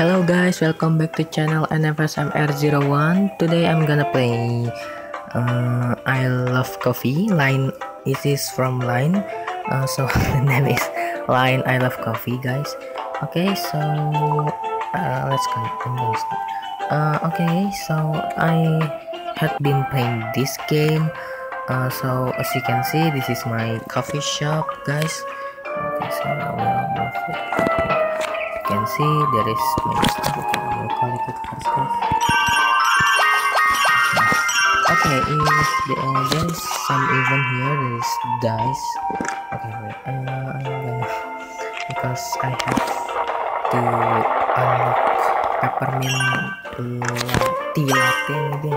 Hello guys, welcome back to channel NFSMR01. Today I'm gonna play uh, I Love Coffee. Line it is from Line. Uh, so the name is Line I Love Coffee, guys. Okay, so uh, let's go. Uh, okay, so I had been playing this game. Uh, so as you can see, this is my coffee shop, guys. Okay, so I will move it. Can see there is many stuff. Okay. Okay, if the, uh, there is some event here, there is dice. Okay, wait. Uh, I'm gonna because I have to unlock peppermint la- tea latte maybe.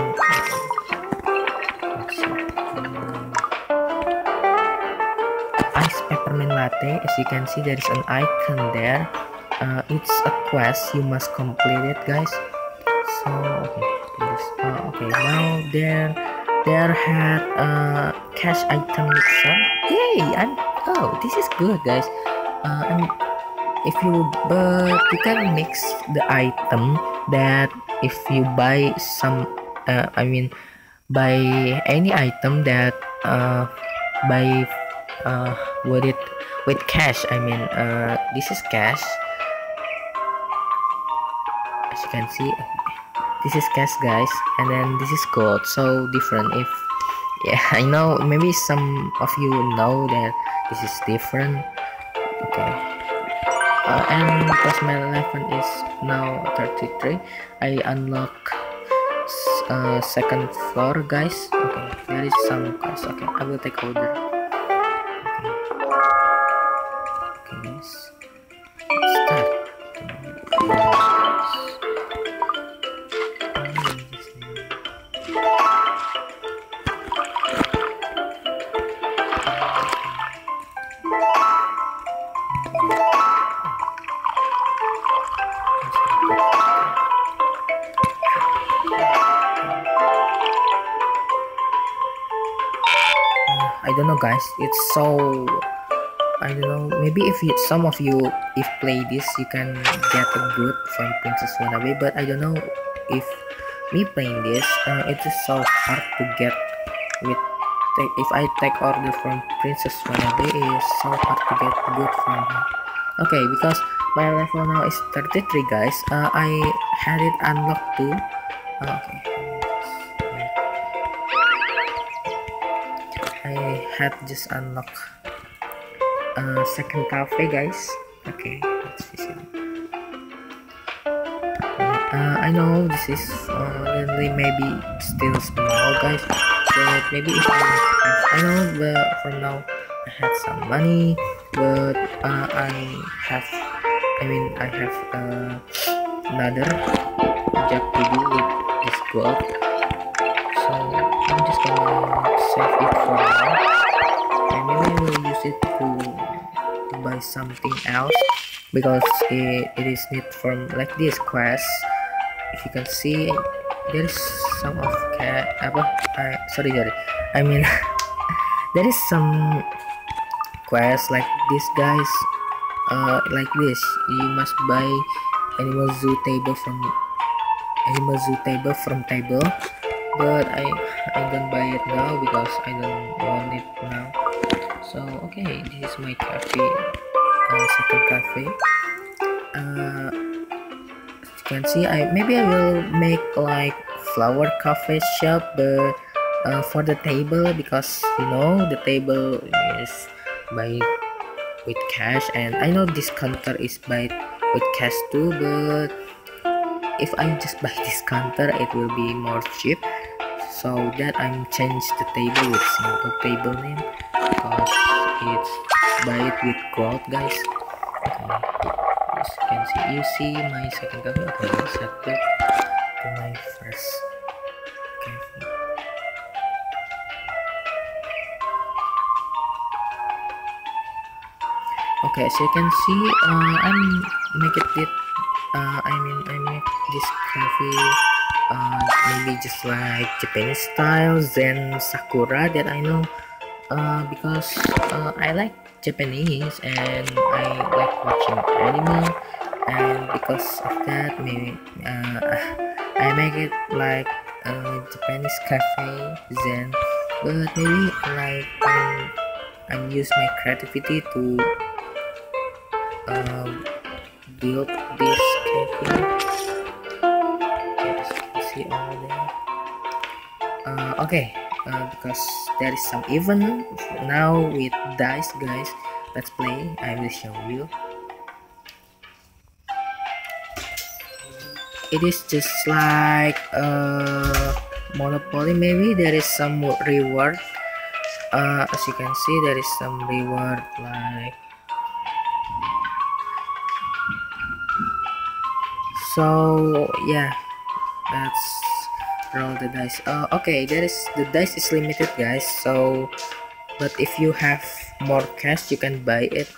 Ice peppermint latte. As you can see, there is an icon there. Uh, it's a quest. You must complete it, guys. So okay, this, uh, okay. Now there, there had a cash item mixer. Yay! I'm oh, this is good, guys. Uh, and if you but you can mix the item that if you buy some uh, i mean buy any item that uh buy uh with it with cash i mean uh this is cash as you can see this is cash guys and then this is gold so different if yeah i know maybe some of you know that this is different. Okay. Uh, and because my level is now 33 i unlock uh, second floor guys. Okay there is some quest okay i will take order don't know guys. It's so I don't know. Maybe if you, some of you if play this you can get a good from Princess Wannabe but I don't know if me playing this uh, it is so hard to get with if I take order from Princess Wannabe it is so hard to get good from her. Okay because my level now is 33 guys. Uh, I had it unlocked too. Uh, okay. I had just unlocked uh, second cafe guys. Okay let's visit uh, I know this is uh, really maybe still small guys but maybe if I have I know but from now I had some money but uh, I have I mean I have uh, another job to do with this gold save it for now I will use it to buy something else because it, it is need from like this quest if you can see there is some of cat apa? Sorry sorry. I mean there is some quest like this guys. Uh like this. You must buy animal zoo table from animal zoo table from table but I I don't buy it now because I don't want it now. So okay this is my cafe uh, second cafe. Uh as you can see I maybe I will make like flower cafe shop but uh, for the table because you know the table is by with cash and I know this counter is by with cash too but if I just buy this counter it will be more cheap so that I'm change the table with simple table name. Because it's buy it with gold guys. Okay as you can see you see my second cafe okay I set it to my first cafe okay as you can see uh, I'm make it uh, I mean I make this cafe uh, maybe just like Japanese style Zen Sakura that I know. Uh, because uh, I like Japanese and I like watching anime. And uh, because of that maybe uh, I make it like a Japanese cafe zen. But maybe like I'm, I'm use my creativity to uh, build this cafe uh, okay uh, because there is some event now with dice guys. Let's play. I will show you. It is just like uh, monopoly maybe. There is some reward. Uh, as you can see there is some reward like so yeah let's roll the dice uh, okay there is the dice is limited guys so but if you have more cash you can buy it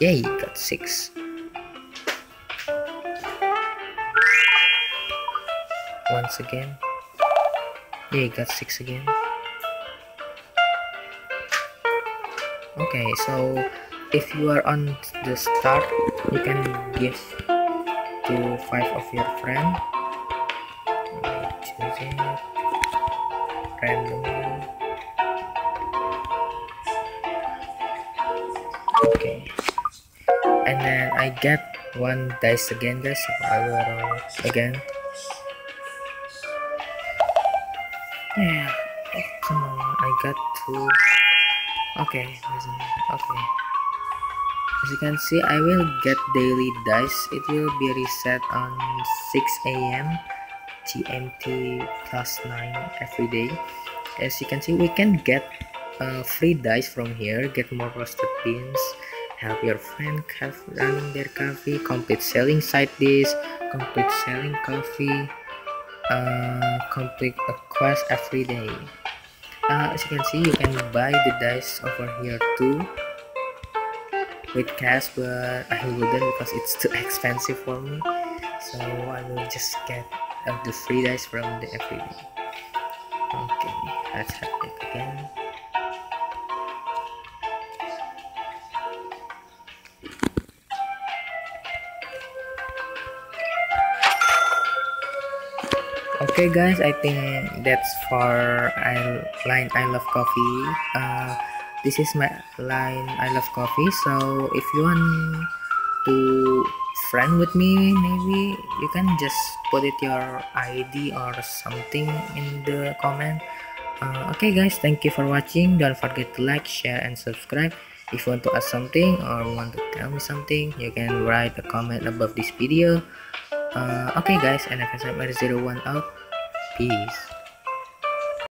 yeah you got six once again. Yeah, got six again. Okay, so if you are on the start, you can give to five of your friend. Choose it randomly. Okay, and then I get one dice again, guys. So I will roll again. Yeah. Oh, come on. I got two. Okay. Okay. As you can see, I will get daily dice. It will be reset on 6 a.m. GMT plus 9 every day. As you can see, we can get uh, free dice from here. Get more roasted beans. Help your friend running their coffee. Complete selling side dish. Complete selling coffee uh, complete a quest every day uh, as you can see you can buy the dice over here too with cash but I wouldn't because it's too expensive for me. So I will just get uh, the free dice from the everyday okay let's have it again. Okay guys i think that's for I, line i love coffee. Uh, this is my line i love coffee so if you want to friend with me maybe you can just put it your id or something in the comment uh, okay guys thank you for watching don't forget to like share and subscribe if you want to ask something or want to tell me something you can write a comment above this video uh, okay guys, NFSMR01 out. Peace.